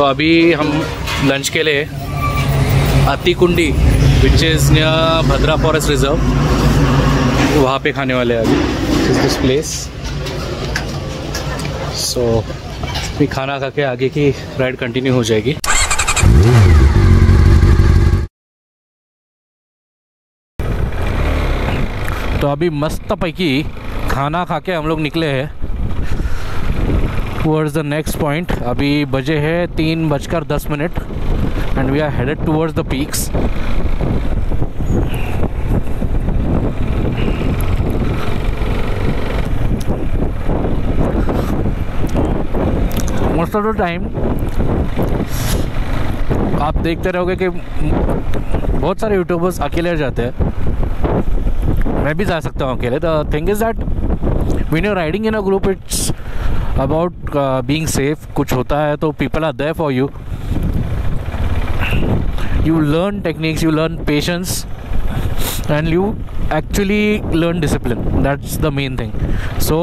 तो अभी हम लंच के लिए Atikundi which is near Bhadra forest reserve वहाँ पे खाने वाले हैं अभी। दिस प्लेस सो भी खाना खा के आगे की राइड कंटिन्यू हो जाएगी। तो अभी मस्त पैकी खाना खा के हम लोग निकले हैं। टूवर्ड्स द नेक्स्ट पॉइंट अभी बजे है तीन बजकर दस minute and we are headed towards the peaks most of the time आप देखते रहोगे कि बहुत सारे यूट्यूबर्स अकेले जाते हैं। मैं भी जा सकता हूँ अकेले। The thing is that when you riding in a group it's about being safe कुछ होता है तो people are there for you you learn techniques, you learn patience, and you actually learn discipline. That's the main thing. So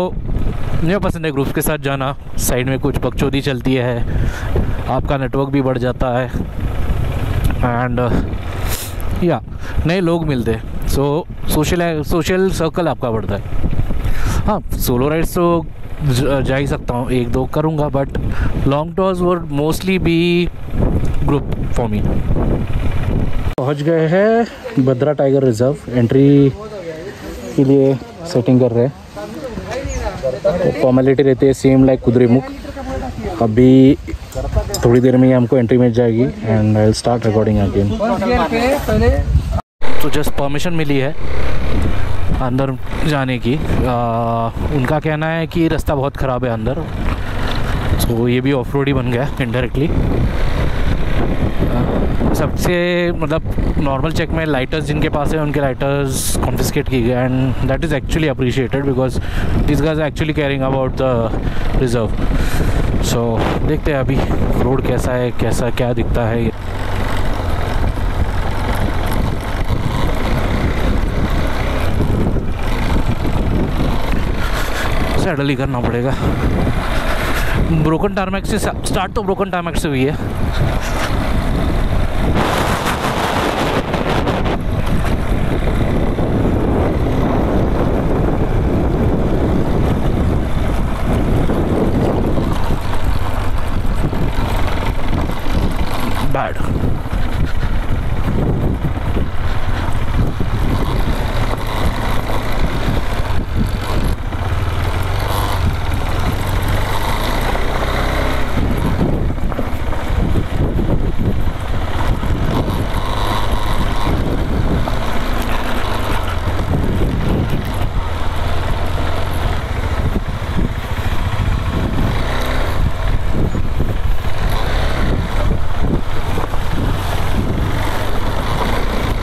मुझे पसंद है groups के साथ जाना। साइड में कुछ बकचोदी चलती है। आपका नेटवर्क भी बढ़ जाता है। एंड या नए लोग मिलते हैं। सो सोशल सोशल सर्कल आपका बढ़ता है। हाँ सोलो राइड्स तो ज- ही सकता हूँ एक दो करूँगा but long tours would mostly be group for me पहुँच गए हैं भद्रा टाइगर रिज़र्व एंट्री के लिए सेटिंग कर रहे हैं। तो फॉर्मेलिटी रहती है सेम लाइक कुद्रेमुख अभी थोड़ी देर में ही हमको एंट्री मिल जाएगी and I will start recording again तो जस्ट परमिशन मिली है। अंदर जाने की। आ, उनका कहना है कि रास्ता बहुत ख़राब है अंदर। तो ये भी ऑफ़ रोड ही बन गया इनडायरेक्टली सबसे मतलब नॉर्मल चेक में लाइटर्स जिनके पास है उनके लाइटर्स कॉन्फिस्केट की गए and that is actually appreciated because this guys actually caring about the reserve so देखते हैं अभी रोड कैसा है कैसा क्या दिखता है। सैडल ही करना पड़ेगा। ब्रोकन टारमैक्स से स्टार्ट तो ब्रोकन टारमैक से हुई है बैड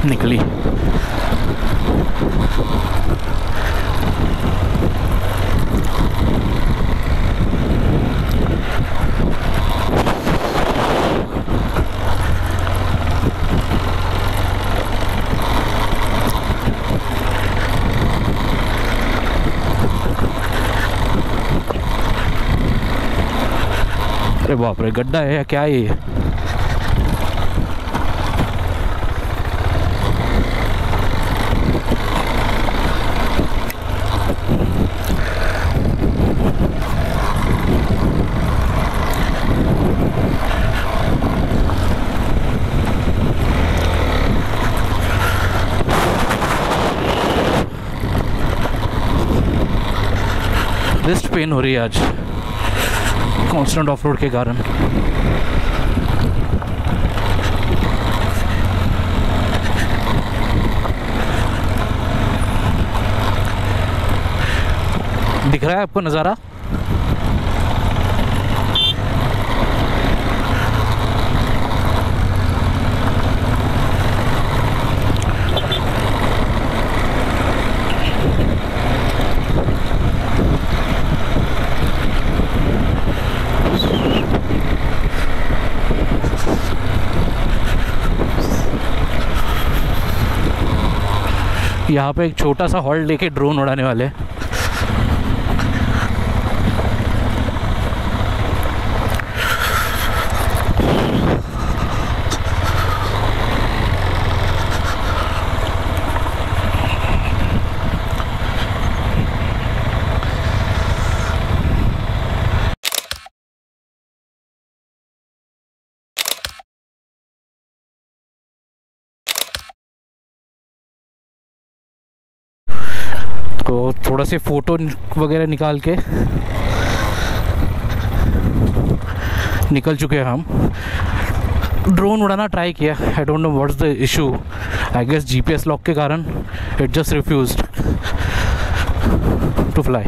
निकली अरे बाप रे गड्ढा है या क्या ये? रिस्ट पेन हो रही है आज। कांस्टेंट ऑफ़ रोड के कारण। दिख रहा है आपको नज़ारा? यहाँ पे एक छोटा सा हॉल्ट लेके ड्रोन उड़ाने वाले हैं। थोड़ा से फ़ोटो वगैरह निकाल के निकल चुके हैं हम। ड्रोन उड़ाना ट्राई किया। I don't know what's the issue I guess GPS lock के कारण it just refuse to fly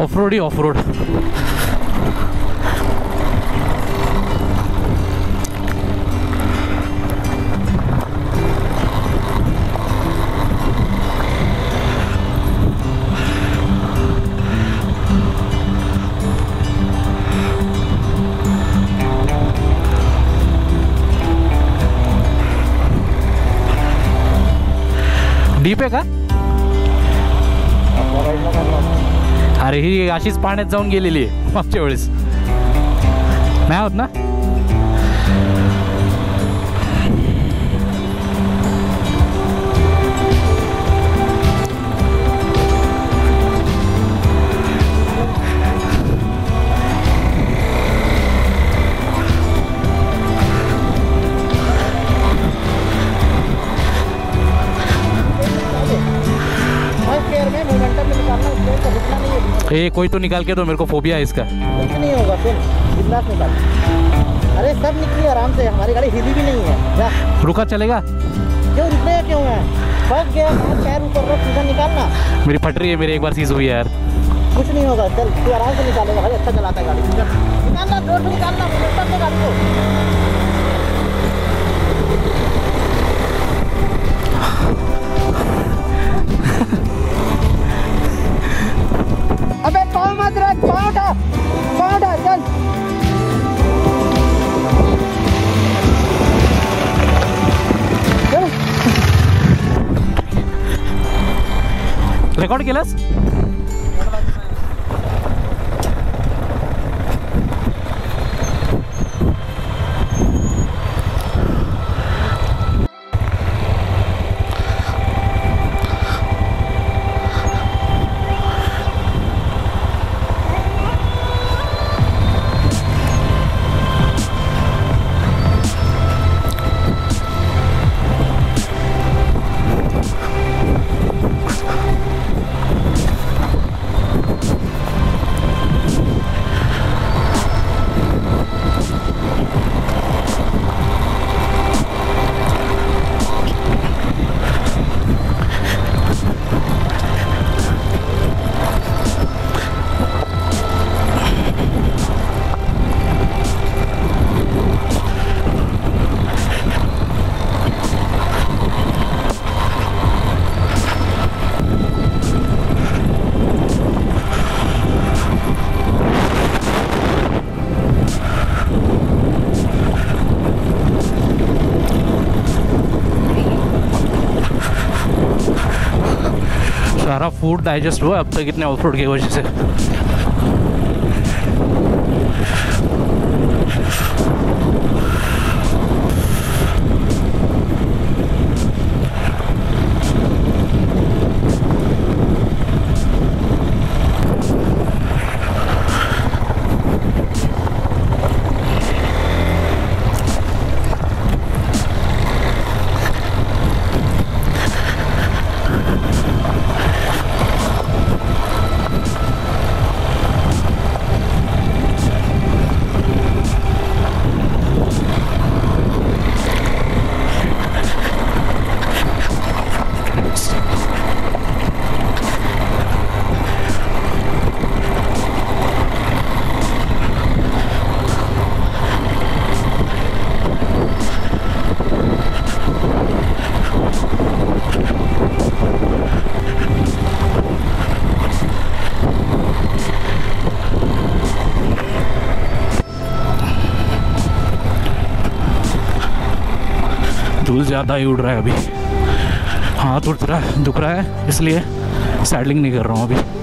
off road he off road deep का अरे ही अशीच पाण्यात जाऊन गेलेली आहे मागच्या वेळेस. नाही होत ना? फ़र्स्ट में मोमेंटम में निकालना उसको तो रुकना नहीं है ये कोई तो निकाल के दो मेरे को फोबिया है इसका। कुछ नहीं होगा फिर बिंदास निकाल अरे सब निकली आराम से हमारी गाड़ी हिली भी नहीं है। रुका चलेगा? क्यों रुकने क्यों है? गियर हाथ पैर ऊपर रख सीधा निकालना। मेरी फट रही है मेरी एक बार सीज हुई है यार। कुछ नहीं होगा चल तू आराम से निकालेगा भाई अच्छा चलाता है गाड़ी। निकालना ज़ोर से निकालना मोमेंटम में गाड़ी को। रेकॉर्ड केलंस? फ़ूड डाइजेस्ट हुआ अब तक इतने ऑफ़ रोड की वजह से। ज़्यादा ही उड़ रहा है अभी। हाथ उठ रहा है, दुख रहा है, इसलिए सैडलिंग नहीं कर रहा हूँ अभी।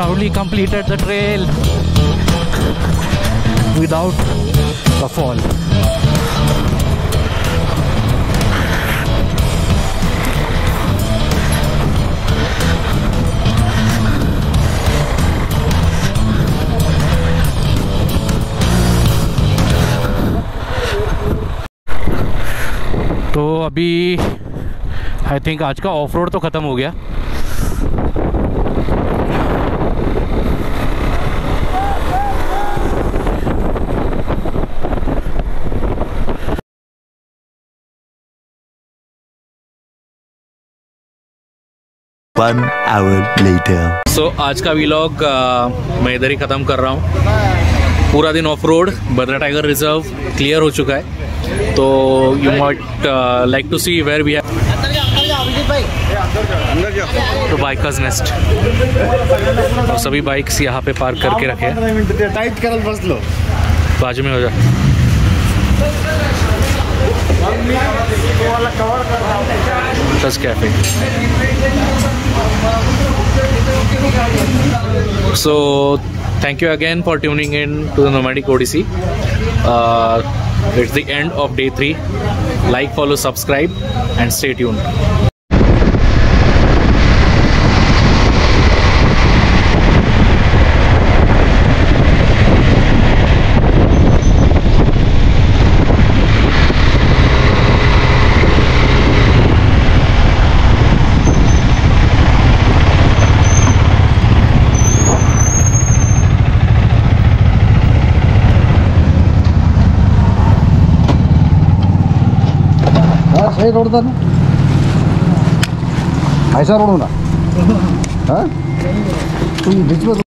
Proudly completed the trail without a fall. तो अभी आई थिंक आज का ऑफ़ रोड तो ख़त्म हो गया One hour later. सो आज का वीलॉग मैं इधर ही ख़त्म कर रहा हूँ। पूरा दिन off road Bhadra tiger reserve clear हो चुका है। तो you might like to see where we तो बाइकर्स नेस्ट तो सभी बाइक्स यहाँ पे पार्क करके रखे करत बसलो बाजू में हो जा। Cafe. So, thank you again for tuning in to the Nomadic Odyssey. Uh, it's the end of day three. Like, follow, subscribe, and stay tuned. हा सही रोड था ना ऐसा रोड होना हाँ तुम बीच में